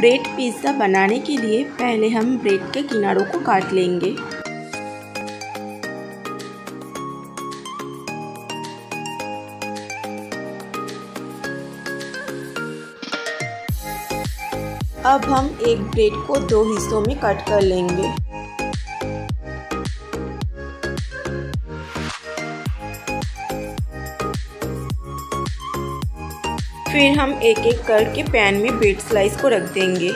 Bread pizza बनाने के लिए पहले हम ब्रेड के किनारों को काट लेंगे। अब हम एक ब्रेड को दो हिस्सों में कट कर लेंगे। फिर हम एक एक करके पैन में ब्रेड स्लाइस को रख देंगे।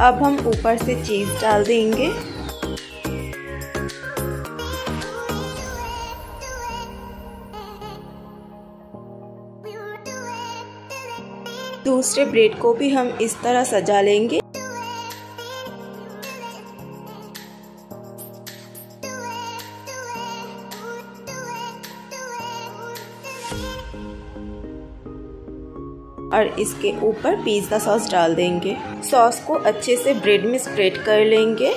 अब हम ऊपर से चीज़ डाल देंगे। दूसरे ब्रेड को भी हम इस तरह सजा लेंगे। और इसके ऊपर पिज़्ज़ा सॉस डाल देंगे। सॉस को अच्छे से ब्रेड में स्प्रेड कर लेंगे।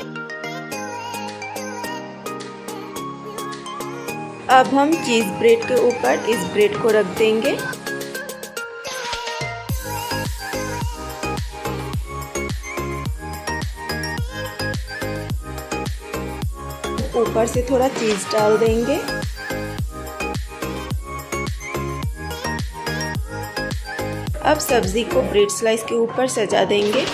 अब हम चीज़ ब्रेड के ऊपर इस ब्रेड को रख देंगे। ऊपर से थोड़ा चीज़ डाल देंगे। अब सब्ज़ी को ब्रेड स्लाइस के ऊपर सजा देंगे।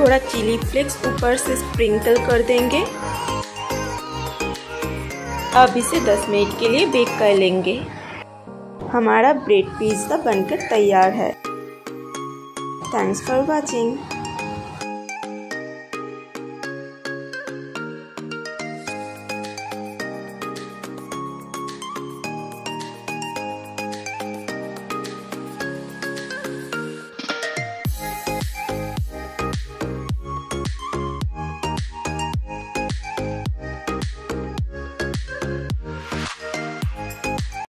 थोड़ा चिली फ्लेक्स ऊपर से स्प्रिंकल कर देंगे। अब इसे 10 मिनट के लिए बेक कर लेंगे। हमारा ब्रेड पिज़्ज़ा बनकर तैयार है। Thanks for watching